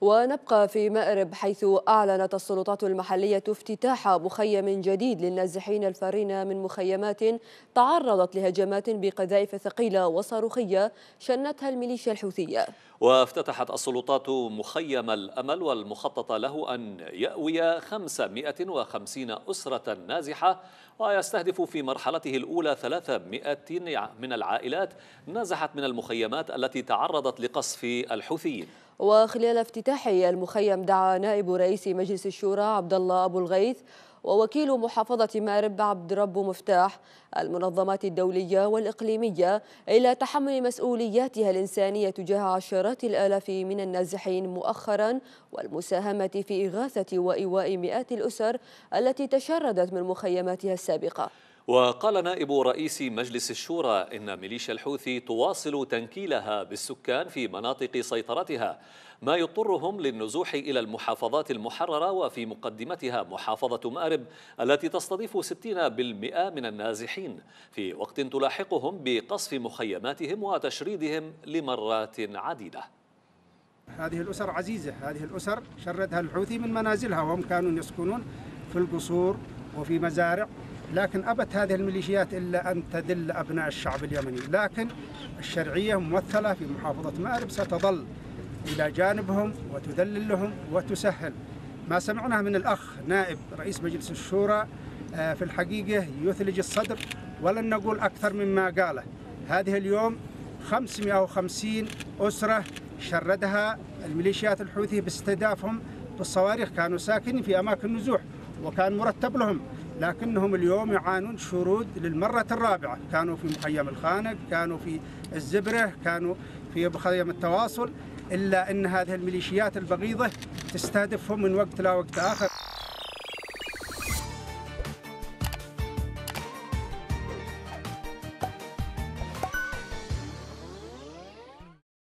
ونبقى في مأرب حيث أعلنت السلطات المحلية افتتاح مخيم جديد للنازحين الفارين من مخيمات تعرضت لهجمات بقذائف ثقيلة وصاروخية شنتها الميليشيا الحوثية. وافتتحت السلطات مخيم الأمل والمخطط له أن يأوي 550 أسرة نازحة ويستهدف في مرحلته الأولى 300 من العائلات نازحت من المخيمات التي تعرضت لقصف الحوثيين. وخلال افتتاح المخيم دعا نائب رئيس مجلس الشورى عبد الله أبو الغيث ووكيل محافظة مأرب عبد رب مفتاح المنظمات الدولية والإقليمية إلى تحمل مسؤولياتها الإنسانية تجاه عشرات الآلاف من النازحين مؤخرا والمساهمة في إغاثة وإيواء مئات الأسر التي تشردت من مخيماتها السابقة. وقال نائب رئيس مجلس الشورى إن ميليشيا الحوثي تواصل تنكيلها بالسكان في مناطق سيطرتها ما يضطرهم للنزوح إلى المحافظات المحررة وفي مقدمتها محافظة مأرب التي تستضيف 60% من النازحين. في وقت تلاحقهم بقصف مخيماتهم وتشريدهم لمرات عديدة. هذه الأسر عزيزة هذه الأسر شردها الحوثي من منازلها وهم كانوا يسكنون في القصور وفي مزارع. لكن أبت هذه الميليشيات إلا أن تدل أبناء الشعب اليمني. لكن الشرعية ممثلة في محافظة مأرب ستظل إلى جانبهم وتذللهم وتسهل. ما سمعناه من الأخ نائب رئيس مجلس الشورى في الحقيقة يثلج الصدر ولن نقول أكثر مما قاله. هذه اليوم 550 أسرة شردها الميليشيات الحوثي باستهدافهم. بالصواريخ كانوا ساكنين في أماكن نزوح وكان مرتب لهم. لكنهم اليوم يعانون شرود للمرة الرابعة. كانوا في مخيم الخانق كانوا في الزبرة كانوا في مخيم التواصل إلا أن هذه الميليشيات البغيضة تستهدفهم من وقت لا وقت آخر.